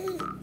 Hey!